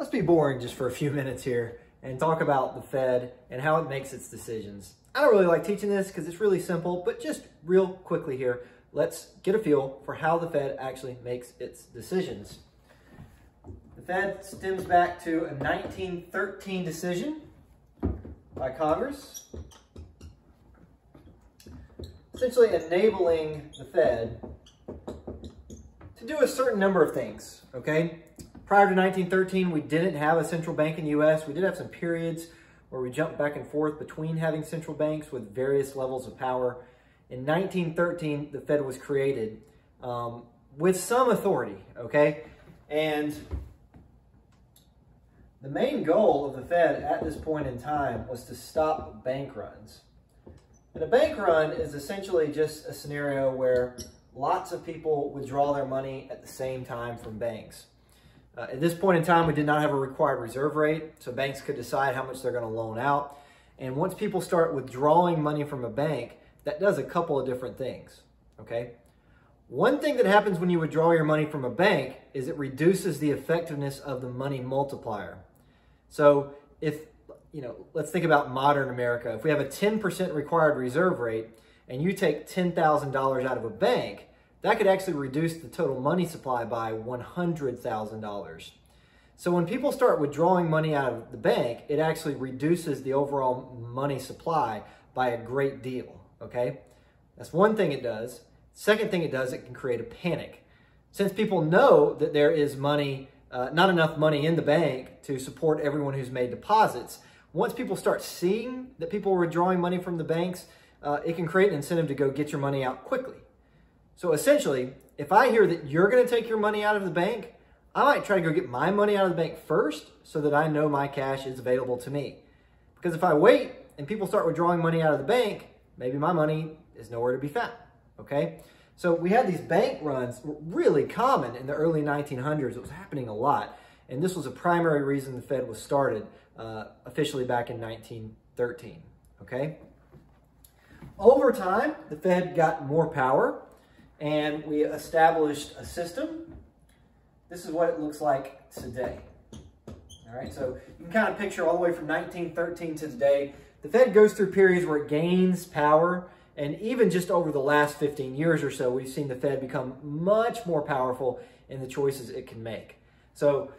Let's be boring just for a few minutes here and talk about the Fed and how it makes its decisions. I don't really like teaching this because it's really simple, but just real quickly here, let's get a feel for how the Fed actually makes its decisions. The Fed stems back to a 1913 decision by Congress, essentially enabling the Fed to do a certain number of things, okay? Prior to 1913, we didn't have a central bank in the U.S. We did have some periods where we jumped back and forth between having central banks with various levels of power. In 1913, the Fed was created um, with some authority, okay? And the main goal of the Fed at this point in time was to stop bank runs. And a bank run is essentially just a scenario where lots of people withdraw their money at the same time from banks. Uh, at this point in time, we did not have a required reserve rate, so banks could decide how much they're going to loan out. And once people start withdrawing money from a bank, that does a couple of different things, okay? One thing that happens when you withdraw your money from a bank is it reduces the effectiveness of the money multiplier. So if, you know, let's think about modern America. If we have a 10% required reserve rate and you take $10,000 out of a bank, that could actually reduce the total money supply by $100,000. So when people start withdrawing money out of the bank, it actually reduces the overall money supply by a great deal, okay? That's one thing it does. Second thing it does, it can create a panic. Since people know that there is money, uh, not enough money in the bank to support everyone who's made deposits, once people start seeing that people are withdrawing money from the banks, uh, it can create an incentive to go get your money out quickly. So essentially, if I hear that you're going to take your money out of the bank, I might try to go get my money out of the bank first so that I know my cash is available to me. Because if I wait and people start withdrawing money out of the bank, maybe my money is nowhere to be found. Okay? So we had these bank runs really common in the early 1900s. It was happening a lot. And this was a primary reason the Fed was started uh, officially back in 1913. Okay? Over time, the Fed got more power and we established a system. This is what it looks like today. All right, so you can kind of picture all the way from 1913 to today. The Fed goes through periods where it gains power, and even just over the last 15 years or so, we've seen the Fed become much more powerful in the choices it can make. So,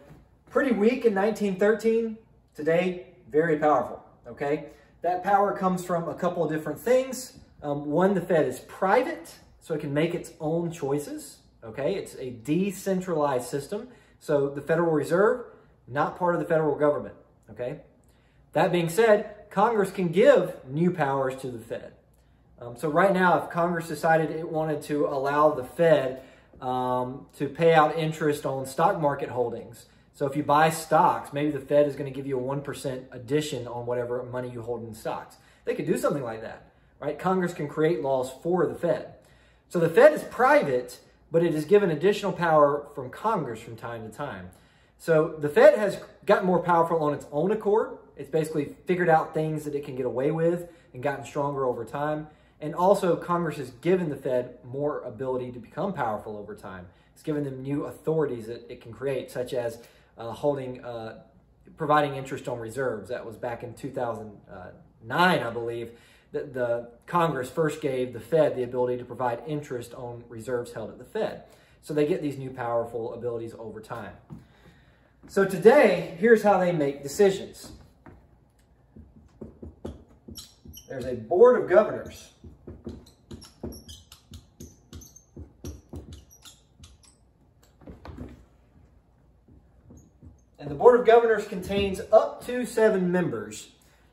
pretty weak in 1913, today, very powerful, okay? That power comes from a couple of different things. Um, one, the Fed is private, so it can make its own choices. Okay, it's a decentralized system. So the Federal Reserve, not part of the federal government. Okay, that being said, Congress can give new powers to the Fed. Um, so right now, if Congress decided it wanted to allow the Fed um, to pay out interest on stock market holdings, so if you buy stocks, maybe the Fed is going to give you a 1% addition on whatever money you hold in stocks. They could do something like that, right? Congress can create laws for the Fed. So the Fed is private, but it is given additional power from Congress from time to time. So the Fed has gotten more powerful on its own accord. It's basically figured out things that it can get away with and gotten stronger over time. And also, Congress has given the Fed more ability to become powerful over time. It's given them new authorities that it can create, such as uh, holding, uh, providing interest on reserves. That was back in 2009, I believe the, the Congress first gave the Fed the ability to provide interest on reserves held at the Fed. So they get these new powerful abilities over time. So today, here's how they make decisions. There's a board of governors. And the board of governors contains up to seven members.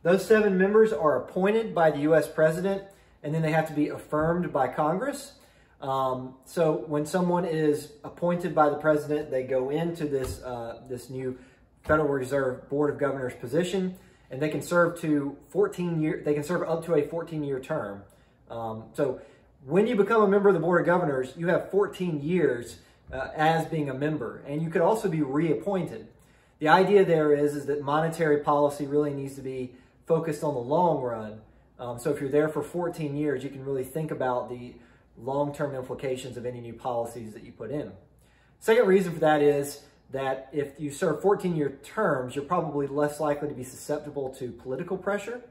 Those seven members are appointed by the U.S. president, and then they have to be affirmed by Congress. Um, so when someone is appointed by the president, they go into this uh, this new Federal Reserve Board of Governors position, and they can serve to 14 year. They can serve up to a 14 year term. Um, so when you become a member of the Board of Governors, you have 14 years uh, as being a member, and you could also be reappointed. The idea there is is that monetary policy really needs to be focused on the long run. Um, so if you're there for 14 years, you can really think about the long-term implications of any new policies that you put in. Second reason for that is that if you serve 14-year terms, you're probably less likely to be susceptible to political pressure.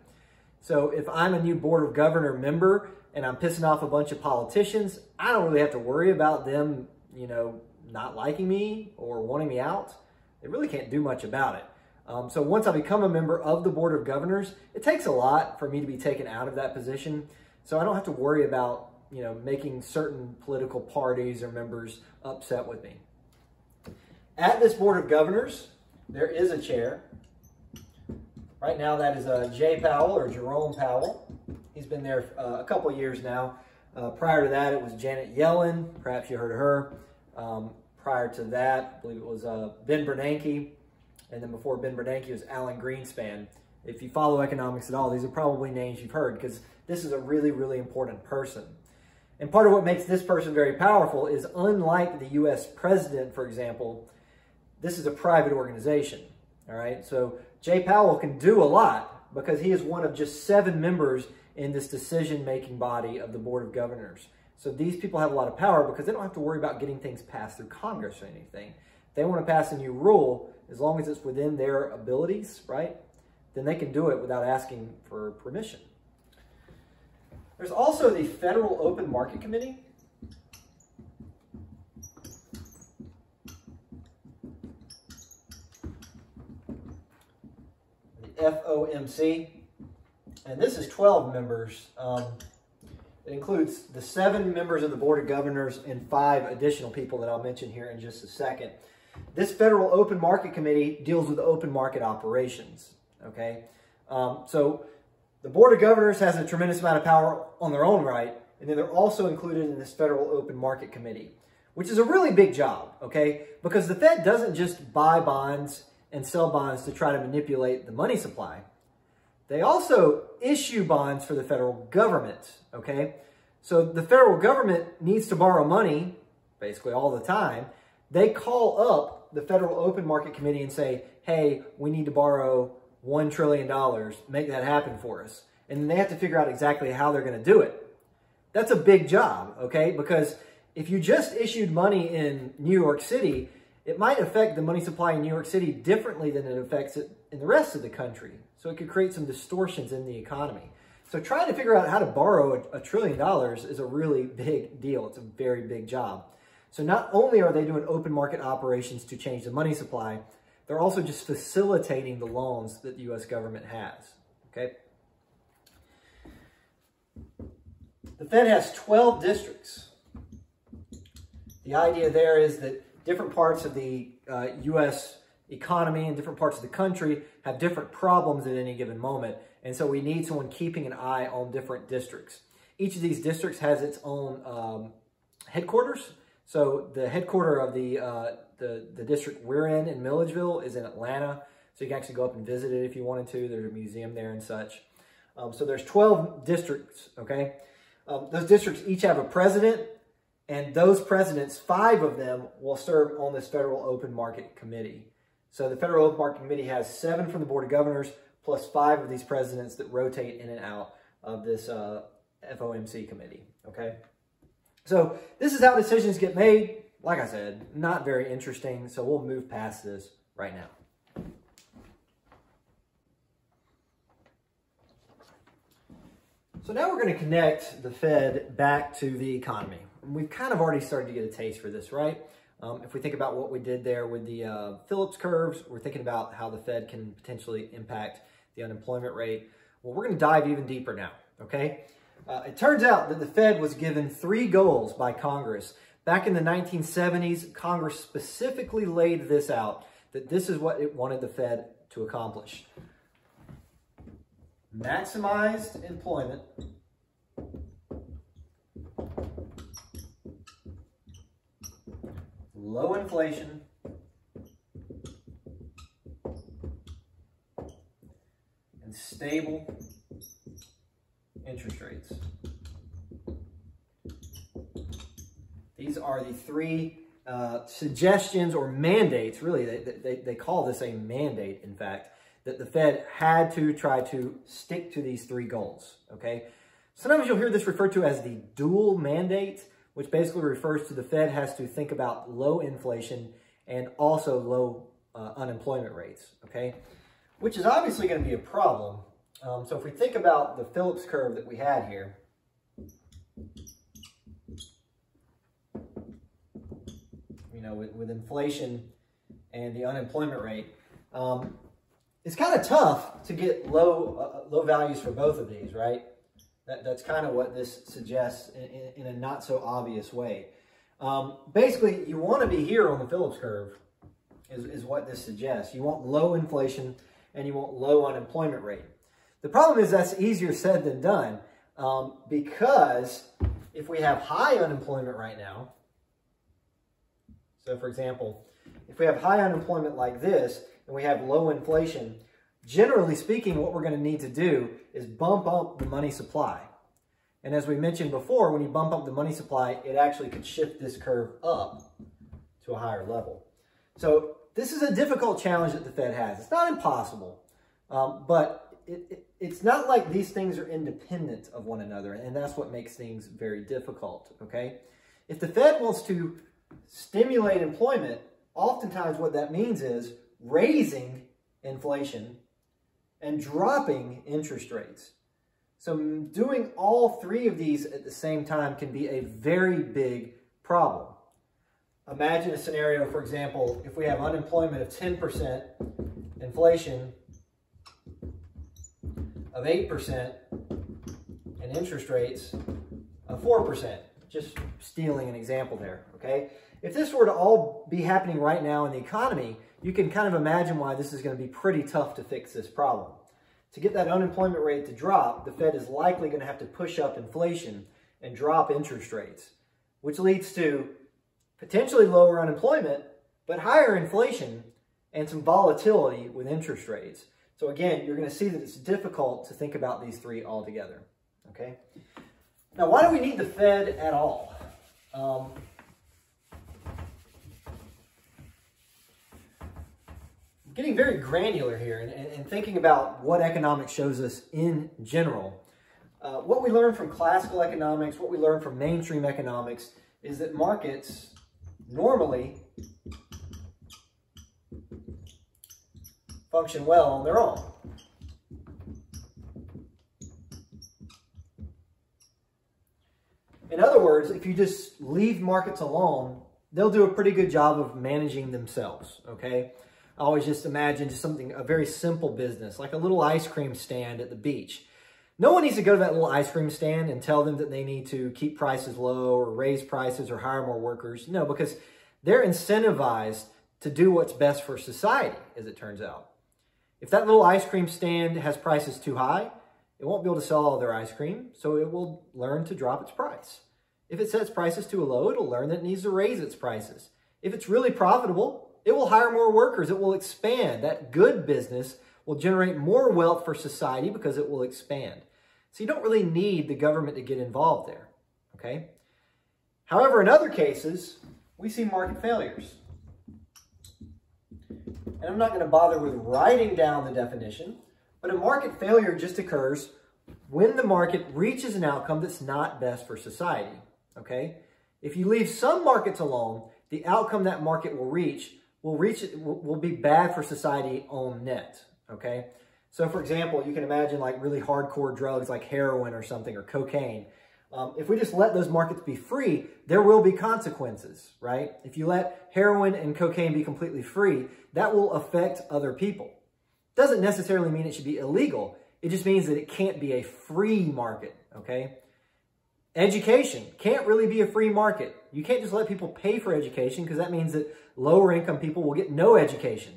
So if I'm a new Board of Governor member and I'm pissing off a bunch of politicians, I don't really have to worry about them, you know, not liking me or wanting me out. They really can't do much about it. Um, so once I become a member of the Board of Governors, it takes a lot for me to be taken out of that position. So I don't have to worry about, you know, making certain political parties or members upset with me. At this Board of Governors, there is a chair. Right now, that is uh, Jay Powell or Jerome Powell. He's been there uh, a couple years now. Uh, prior to that, it was Janet Yellen. Perhaps you heard of her. Um, prior to that, I believe it was uh, Ben Bernanke. And then before Ben Bernanke was Alan Greenspan. If you follow economics at all, these are probably names you've heard because this is a really, really important person. And part of what makes this person very powerful is unlike the U.S. president, for example, this is a private organization. All right. So Jay Powell can do a lot because he is one of just seven members in this decision-making body of the Board of Governors. So these people have a lot of power because they don't have to worry about getting things passed through Congress or anything. They want to pass a new rule, as long as it's within their abilities, right, then they can do it without asking for permission. There's also the Federal Open Market Committee. The FOMC. And this is 12 members. Um, it includes the seven members of the Board of Governors and five additional people that I'll mention here in just a second. This Federal Open Market Committee deals with open market operations, okay? Um, so the Board of Governors has a tremendous amount of power on their own right, and then they're also included in this Federal Open Market Committee, which is a really big job, okay? Because the Fed doesn't just buy bonds and sell bonds to try to manipulate the money supply. They also issue bonds for the federal government, okay? So the federal government needs to borrow money basically all the time. They call up the Federal Open Market Committee and say, hey, we need to borrow $1 trillion. Make that happen for us. And then they have to figure out exactly how they're going to do it. That's a big job, okay? Because if you just issued money in New York City, it might affect the money supply in New York City differently than it affects it in the rest of the country. So it could create some distortions in the economy. So trying to figure out how to borrow a, a trillion dollars is a really big deal. It's a very big job. So not only are they doing open market operations to change the money supply, they're also just facilitating the loans that the U.S. government has, okay? The Fed has 12 districts. The idea there is that different parts of the uh, U.S. economy and different parts of the country have different problems at any given moment. And so we need someone keeping an eye on different districts. Each of these districts has its own um, headquarters. So the headquarter of the, uh, the, the district we're in, in Milledgeville, is in Atlanta. So you can actually go up and visit it if you wanted to. There's a museum there and such. Um, so there's 12 districts, okay? Um, those districts each have a president, and those presidents, five of them, will serve on this Federal Open Market Committee. So the Federal Open Market Committee has seven from the Board of Governors, plus five of these presidents that rotate in and out of this uh, FOMC committee, okay? So this is how decisions get made. Like I said, not very interesting, so we'll move past this right now. So now we're going to connect the Fed back to the economy. We've kind of already started to get a taste for this, right? Um, if we think about what we did there with the uh, Phillips curves, we're thinking about how the Fed can potentially impact the unemployment rate. Well, we're going to dive even deeper now, okay? Uh, it turns out that the Fed was given three goals by Congress. Back in the 1970s, Congress specifically laid this out, that this is what it wanted the Fed to accomplish. Maximized employment, low inflation, and stable interest rates. These are the three uh, suggestions or mandates, really, they, they, they call this a mandate, in fact, that the Fed had to try to stick to these three goals, okay? Sometimes you'll hear this referred to as the dual mandate, which basically refers to the Fed has to think about low inflation and also low uh, unemployment rates, okay? Which is obviously going to be a problem. Um, so if we think about the Phillips curve that we had here, you know, with, with inflation and the unemployment rate, um, it's kind of tough to get low uh, low values for both of these, right? That, that's kind of what this suggests in, in, in a not so obvious way. Um, basically, you want to be here on the Phillips curve is, is what this suggests. You want low inflation and you want low unemployment rate. The problem is that's easier said than done um, because if we have high unemployment right now, so for example, if we have high unemployment like this and we have low inflation, generally speaking, what we're going to need to do is bump up the money supply. And as we mentioned before, when you bump up the money supply, it actually could shift this curve up to a higher level. So this is a difficult challenge that the Fed has. It's not impossible, um, but it, it, it's not like these things are independent of one another, and that's what makes things very difficult, okay? If the Fed wants to stimulate employment, oftentimes what that means is raising inflation and dropping interest rates. So doing all three of these at the same time can be a very big problem. Imagine a scenario, for example, if we have unemployment of 10%, inflation of 8%, and interest rates of 4%. Just stealing an example there, okay? If this were to all be happening right now in the economy, you can kind of imagine why this is going to be pretty tough to fix this problem. To get that unemployment rate to drop, the Fed is likely going to have to push up inflation and drop interest rates, which leads to potentially lower unemployment, but higher inflation and some volatility with interest rates. So again, you're going to see that it's difficult to think about these three all together. Okay. Now, why do we need the Fed at all? Um, getting very granular here and, and, thinking about what economics shows us in general. Uh, what we learn from classical economics, what we learn from mainstream economics, is that markets normally function well on their own. In other words, if you just leave markets alone, they'll do a pretty good job of managing themselves, okay? I always just imagine just something, a very simple business, like a little ice cream stand at the beach. No one needs to go to that little ice cream stand and tell them that they need to keep prices low or raise prices or hire more workers. No, because they're incentivized to do what's best for society, as it turns out. If that little ice cream stand has prices too high, it won't be able to sell all their ice cream, so it will learn to drop its price. If it sets prices too low, it'll learn that it needs to raise its prices. If it's really profitable, it will hire more workers. It will expand. That good business will generate more wealth for society because it will expand. So you don't really need the government to get involved there, okay? However, in other cases, we see market failures. And I'm not going to bother with writing down the definition, but a market failure just occurs when the market reaches an outcome that's not best for society, okay? If you leave some markets alone, the outcome that market will reach will reach will be bad for society on net. Okay. So for example, you can imagine like really hardcore drugs like heroin or something or cocaine. Um, if we just let those markets be free, there will be consequences, right? If you let heroin and cocaine be completely free, that will affect other people. Doesn't necessarily mean it should be illegal. It just means that it can't be a free market, okay? Education can't really be a free market. You can't just let people pay for education because that means that lower income people will get no education.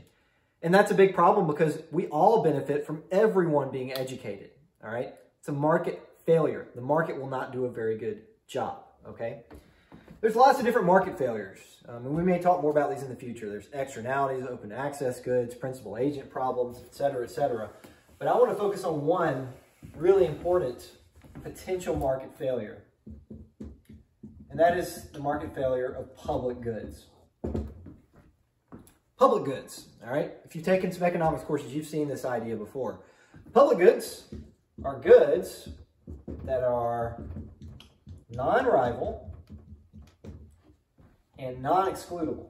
And that's a big problem because we all benefit from everyone being educated. All right. It's a market failure. The market will not do a very good job. Okay. There's lots of different market failures. Um, and we may talk more about these in the future. There's externalities, open access goods, principal agent problems, et cetera, et cetera. But I want to focus on one really important potential market failure. And that is the market failure of public goods. Public goods, all right? If you've taken some economics courses, you've seen this idea before. Public goods are goods that are non-rival and non-excludable.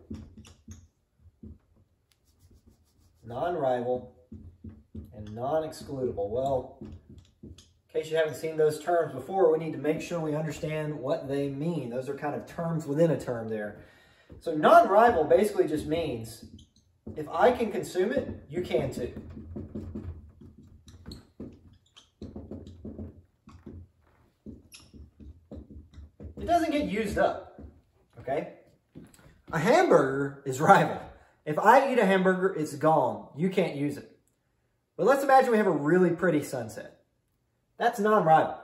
non-rival and non-excludable. Well, in case you haven't seen those terms before, we need to make sure we understand what they mean. Those are kind of terms within a term there. So non-rival basically just means if I can consume it, you can too. It doesn't get used up, okay? A hamburger is rival. If I eat a hamburger, it's gone. You can't use it. But let's imagine we have a really pretty sunset. That's non-rival.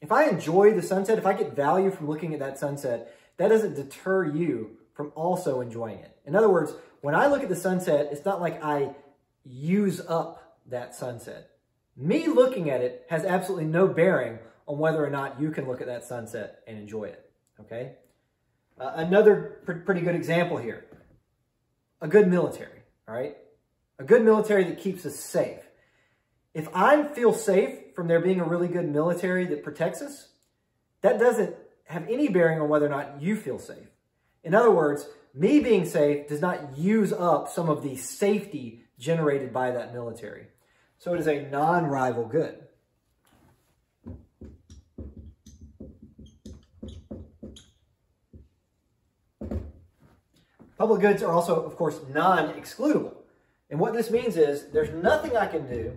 If I enjoy the sunset, if I get value from looking at that sunset, that doesn't deter you from also enjoying it. In other words, when I look at the sunset, it's not like I use up that sunset. Me looking at it has absolutely no bearing on whether or not you can look at that sunset and enjoy it, okay? Uh, another pr pretty good example here. A good military, all right? A good military that keeps us safe. If I feel safe from there being a really good military that protects us, that doesn't have any bearing on whether or not you feel safe. In other words, me being safe does not use up some of the safety generated by that military. So it is a non-rival good. Public goods are also, of course, non-excludable. And what this means is there's nothing I can do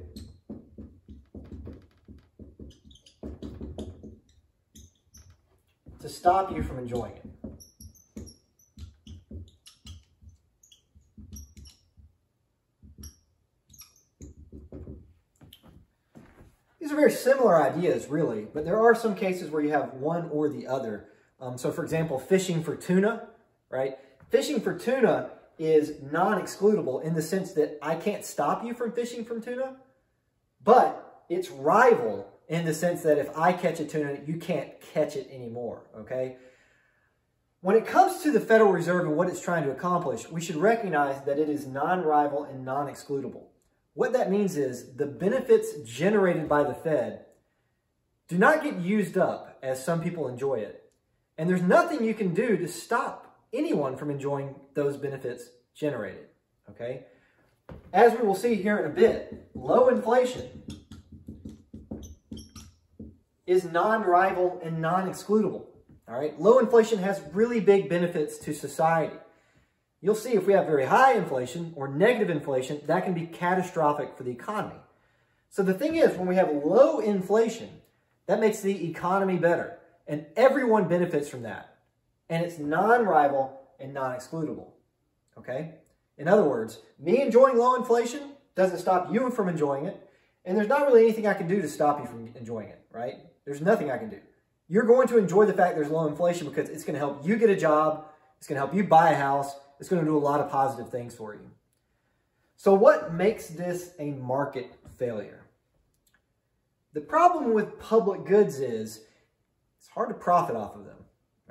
to stop you from enjoying it. These are very similar ideas, really, but there are some cases where you have one or the other. Um, so, for example, fishing for tuna, right? Fishing for tuna is non-excludable in the sense that I can't stop you from fishing from tuna, but it's rival in the sense that if I catch a tuna, you can't catch it anymore, okay? When it comes to the Federal Reserve and what it's trying to accomplish, we should recognize that it is non-rival and non-excludable. What that means is the benefits generated by the Fed do not get used up as some people enjoy it. And there's nothing you can do to stop anyone from enjoying those benefits generated, okay? As we will see here in a bit, low inflation is non-rival and non-excludable, all right? Low inflation has really big benefits to society. You'll see if we have very high inflation or negative inflation, that can be catastrophic for the economy. So the thing is, when we have low inflation, that makes the economy better. And everyone benefits from that. And it's non-rival and non-excludable. Okay? In other words, me enjoying low inflation doesn't stop you from enjoying it. And there's not really anything I can do to stop you from enjoying it, right? There's nothing I can do. You're going to enjoy the fact there's low inflation because it's going to help you get a job. It's going to help you buy a house. It's going to do a lot of positive things for you. So what makes this a market failure? The problem with public goods is it's hard to profit off of them,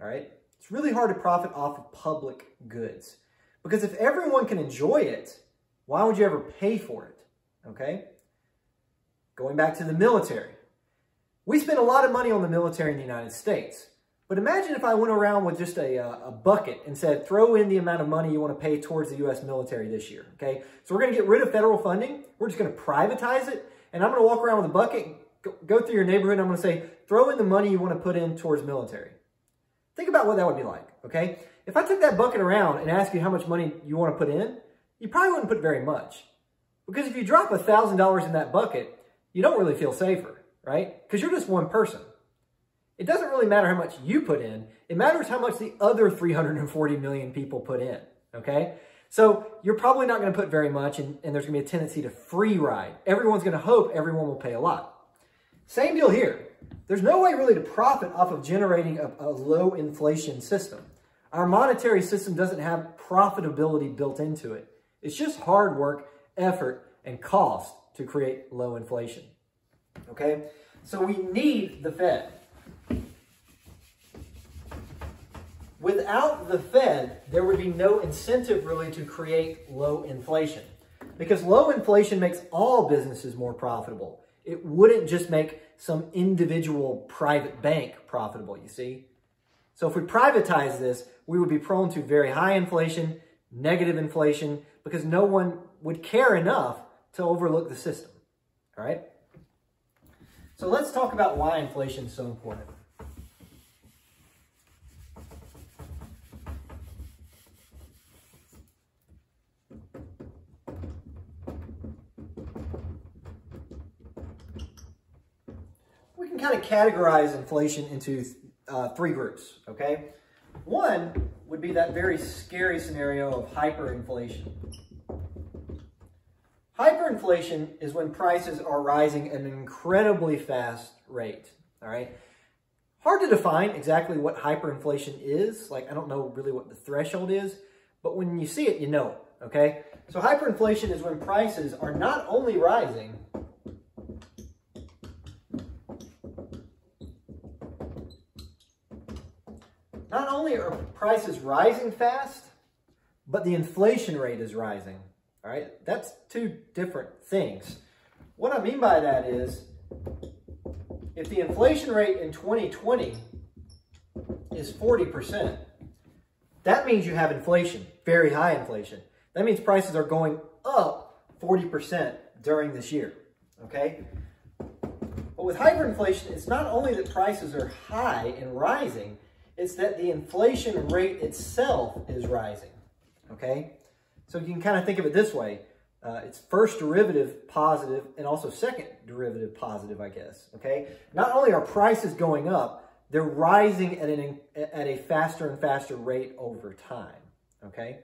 all right? It's really hard to profit off of public goods. Because if everyone can enjoy it, why would you ever pay for it, okay? Going back to the military. We spend a lot of money on the military in the United States. But imagine if I went around with just a, uh, a bucket and said, throw in the amount of money you want to pay towards the U.S. military this year, okay? So we're going to get rid of federal funding. We're just going to privatize it. And I'm going to walk around with a bucket, go, go through your neighborhood, and I'm going to say, throw in the money you want to put in towards military. Think about what that would be like, okay? If I took that bucket around and asked you how much money you want to put in, you probably wouldn't put very much. Because if you drop $1,000 in that bucket, you don't really feel safer, right? Because you're just one person. It doesn't really matter how much you put in. It matters how much the other 340 million people put in, okay? So you're probably not going to put very much, and, and there's going to be a tendency to free ride. Everyone's going to hope everyone will pay a lot. Same deal here. There's no way really to profit off of generating a, a low inflation system. Our monetary system doesn't have profitability built into it. It's just hard work, effort, and cost to create low inflation. Okay? So we need the Fed. Without the Fed, there would be no incentive really to create low inflation. Because low inflation makes all businesses more profitable. It wouldn't just make some individual private bank profitable, you see? So if we privatize this, we would be prone to very high inflation, negative inflation because no one would care enough to overlook the system. All right? So let's talk about why inflation is so important. Kind of categorize inflation into uh, three groups, okay? One would be that very scary scenario of hyperinflation. Hyperinflation is when prices are rising at an incredibly fast rate, all right? Hard to define exactly what hyperinflation is. Like, I don't know really what the threshold is, but when you see it, you know okay? So hyperinflation is when prices are not only rising, not only are prices rising fast, but the inflation rate is rising. All right, that's two different things. What I mean by that is, if the inflation rate in 2020 is 40%, that means you have inflation, very high inflation. That means prices are going up 40% during this year, okay? But with hyperinflation, it's not only that prices are high and rising, it's that the inflation rate itself is rising, okay? So you can kind of think of it this way. Uh, it's first derivative positive and also second derivative positive, I guess, okay? Not only are prices going up, they're rising at, an, at a faster and faster rate over time, okay?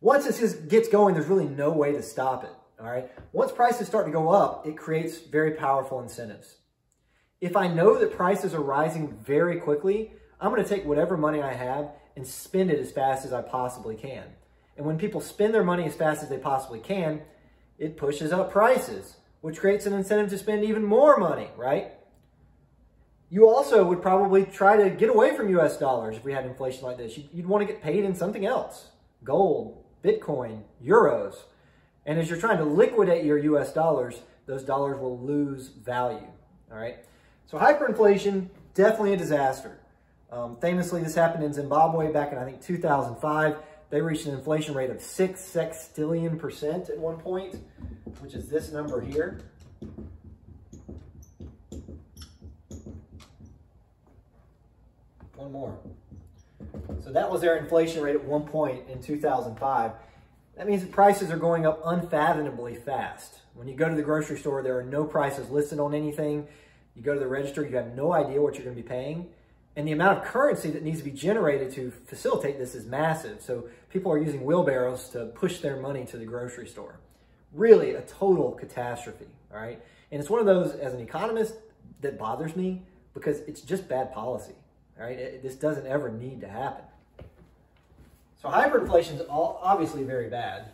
Once this gets going, there's really no way to stop it, all right? Once prices start to go up, it creates very powerful incentives. If I know that prices are rising very quickly, I'm going to take whatever money I have and spend it as fast as I possibly can. And when people spend their money as fast as they possibly can, it pushes up prices, which creates an incentive to spend even more money, right? You also would probably try to get away from US dollars if we had inflation like this. You'd want to get paid in something else gold, Bitcoin, euros. And as you're trying to liquidate your US dollars, those dollars will lose value. All right. So hyperinflation, definitely a disaster. Um, famously, this happened in Zimbabwe back in, I think, 2005. They reached an inflation rate of six sextillion percent at one point, which is this number here. One more. So that was their inflation rate at one point in 2005. That means that prices are going up unfathomably fast. When you go to the grocery store, there are no prices listed on anything. You go to the register, you have no idea what you're going to be paying. And the amount of currency that needs to be generated to facilitate this is massive. So people are using wheelbarrows to push their money to the grocery store. Really a total catastrophe, all right? And it's one of those, as an economist, that bothers me because it's just bad policy, all right? It, this doesn't ever need to happen. So hyperinflation is obviously very bad.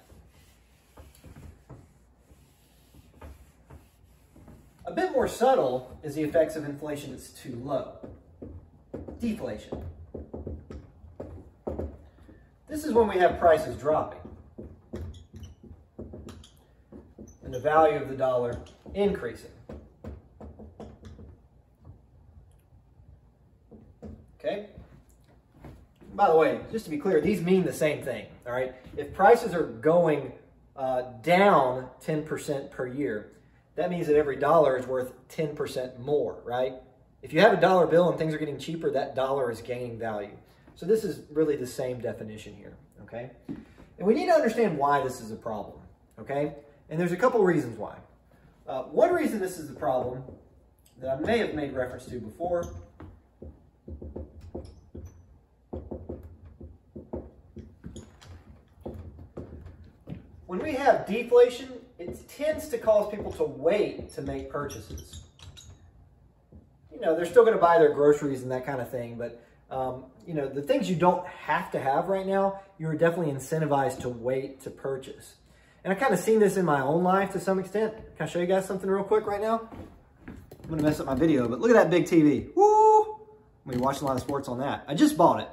A bit more subtle is the effects of inflation that's too low deflation. This is when we have prices dropping. And the value of the dollar increasing. Okay? By the way, just to be clear, these mean the same thing, all right? If prices are going uh, down 10% per year, that means that every dollar is worth 10% more, right? If you have a dollar bill and things are getting cheaper, that dollar is gaining value. So this is really the same definition here, okay? And we need to understand why this is a problem, okay? And there's a couple reasons why. Uh, one reason this is a problem that I may have made reference to before when we have deflation, it tends to cause people to wait to make purchases you know, they're still going to buy their groceries and that kind of thing. But, um, you know, the things you don't have to have right now, you're definitely incentivized to wait to purchase. And I kind of seen this in my own life to some extent. Can I show you guys something real quick right now? I'm going to mess up my video, but look at that big TV. Woo! I'm going to watching a lot of sports on that. I just bought it.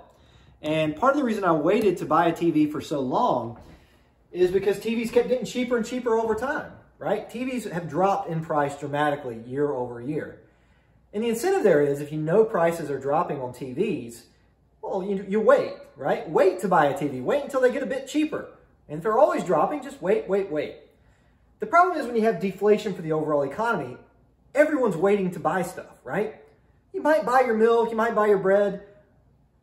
And part of the reason I waited to buy a TV for so long is because TVs kept getting cheaper and cheaper over time, right? TVs have dropped in price dramatically year over year. And the incentive there is if you know prices are dropping on TVs, well, you, you wait. right? Wait to buy a TV. Wait until they get a bit cheaper. And if they're always dropping, just wait, wait, wait. The problem is when you have deflation for the overall economy, everyone's waiting to buy stuff, right? You might buy your milk, you might buy your bread,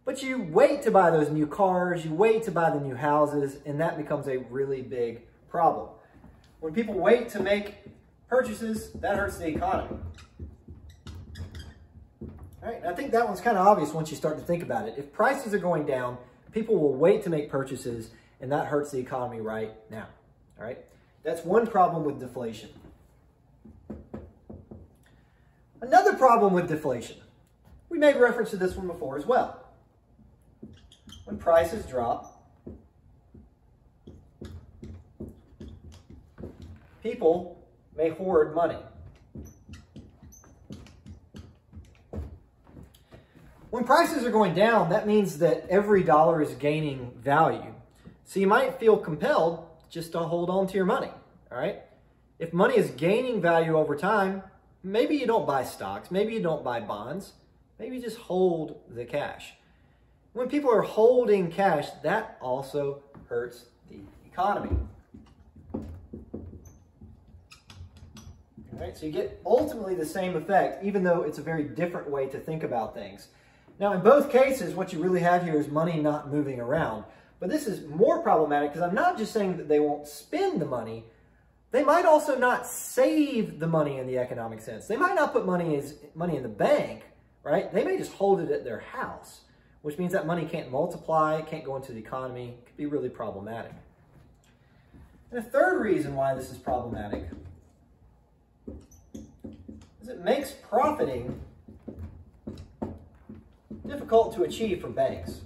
but you wait to buy those new cars, you wait to buy the new houses, and that becomes a really big problem. When people wait to make purchases, that hurts the economy. All right, I think that one's kind of obvious once you start to think about it. If prices are going down, people will wait to make purchases, and that hurts the economy right now. All right, that's one problem with deflation. Another problem with deflation, we made reference to this one before as well when prices drop, people may hoard money. When prices are going down, that means that every dollar is gaining value. So you might feel compelled just to hold on to your money, all right? If money is gaining value over time, maybe you don't buy stocks, maybe you don't buy bonds, maybe you just hold the cash. When people are holding cash, that also hurts the economy. All right, so you get ultimately the same effect, even though it's a very different way to think about things. Now, in both cases, what you really have here is money not moving around. But this is more problematic because I'm not just saying that they won't spend the money, they might also not save the money in the economic sense. They might not put money, as, money in the bank, right? They may just hold it at their house which means that money can't multiply, can't go into the economy, could be really problematic. And a third reason why this is problematic is it makes profiting difficult to achieve for banks.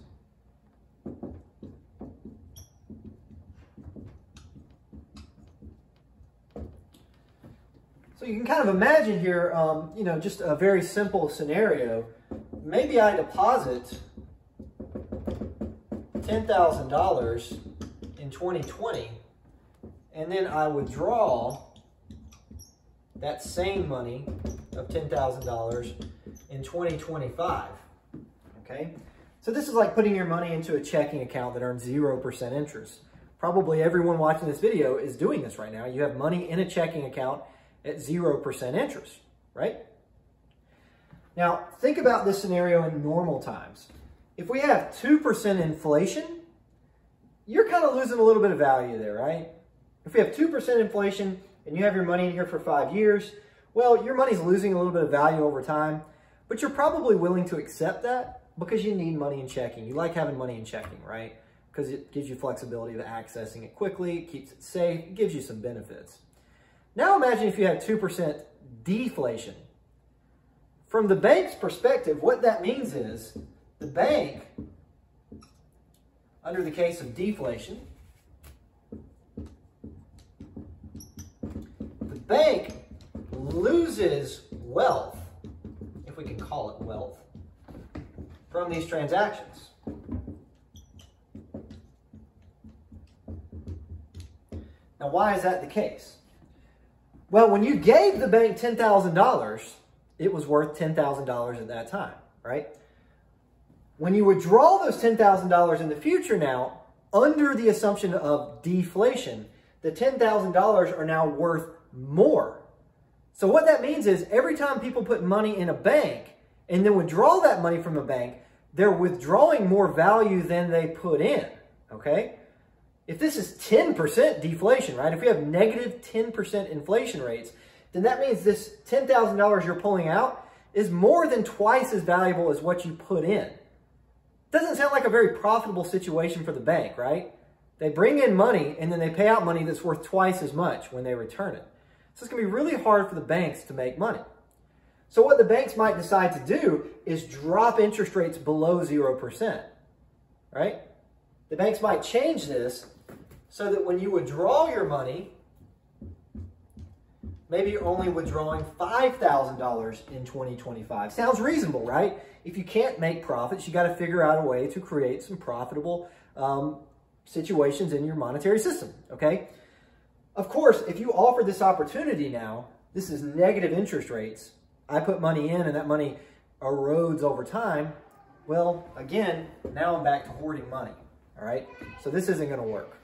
So you can kind of imagine here, um, you know, just a very simple scenario. Maybe I deposit $10,000 in 2020 and then I withdraw that same money of $10,000 in 2025. Okay? So this is like putting your money into a checking account that earns 0% interest. Probably everyone watching this video is doing this right now. You have money in a checking account at 0% interest, right? Now, think about this scenario in normal times if we have 2% inflation, you're kind of losing a little bit of value there, right? If we have 2% inflation and you have your money in here for five years, well, your money's losing a little bit of value over time, but you're probably willing to accept that because you need money in checking. You like having money in checking, right? Because it gives you flexibility of accessing it quickly, it keeps it safe, it gives you some benefits. Now imagine if you had 2% deflation. From the bank's perspective, what that means is the bank, under the case of deflation, the bank loses wealth, if we can call it wealth, from these transactions. Now, why is that the case? Well, when you gave the bank $10,000, it was worth $10,000 at that time, right? When you withdraw those $10,000 in the future now, under the assumption of deflation, the $10,000 are now worth more. So what that means is every time people put money in a bank and then withdraw that money from a bank, they're withdrawing more value than they put in, okay? If this is 10% deflation, right? If we have negative 10% inflation rates, then that means this $10,000 you're pulling out is more than twice as valuable as what you put in. Doesn't sound like a very profitable situation for the bank, right? They bring in money and then they pay out money that's worth twice as much when they return it. So it's going to be really hard for the banks to make money. So what the banks might decide to do is drop interest rates below 0%, right? The banks might change this so that when you withdraw your money, maybe you're only withdrawing $5,000 in 2025. Sounds reasonable, right? If you can't make profits, you got to figure out a way to create some profitable um, situations in your monetary system, okay? Of course, if you offer this opportunity now, this is negative interest rates. I put money in and that money erodes over time. Well, again, now I'm back to hoarding money. All right, so this isn't going to work.